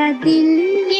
मेरा दिल ये